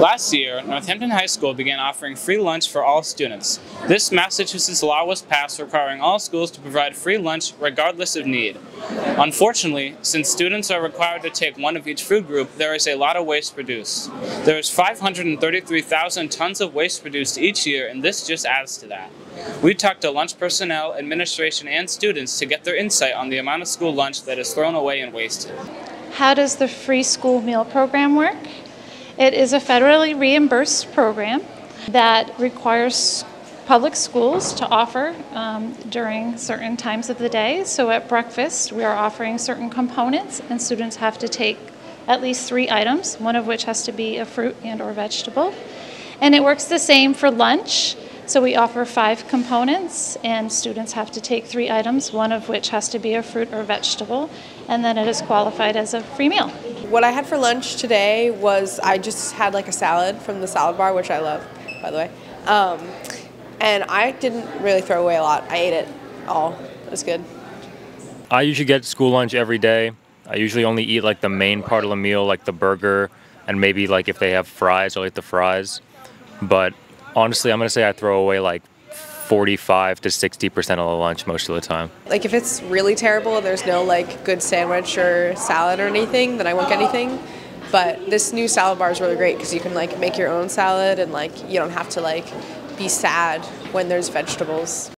Last year, Northampton High School began offering free lunch for all students. This Massachusetts law was passed requiring all schools to provide free lunch regardless of need. Unfortunately, since students are required to take one of each food group, there is a lot of waste produced. There is 533,000 tons of waste produced each year, and this just adds to that. We talked to lunch personnel, administration, and students to get their insight on the amount of school lunch that is thrown away and wasted. How does the free school meal program work? It is a federally reimbursed program that requires public schools to offer um, during certain times of the day. So at breakfast, we are offering certain components, and students have to take at least three items, one of which has to be a fruit and or vegetable. And it works the same for lunch. So we offer five components, and students have to take three items, one of which has to be a fruit or vegetable, and then it is qualified as a free meal. What I had for lunch today was I just had like a salad from the salad bar, which I love, by the way. Um, and I didn't really throw away a lot. I ate it all. It was good. I usually get school lunch every day. I usually only eat like the main part of the meal, like the burger, and maybe like if they have fries, I'll eat the fries. But honestly, I'm gonna say I throw away like 45 to 60 percent of the lunch most of the time. Like if it's really terrible, there's no like good sandwich or salad or anything, then I won't get anything. But this new salad bar is really great because you can like make your own salad and like you don't have to like be sad when there's vegetables.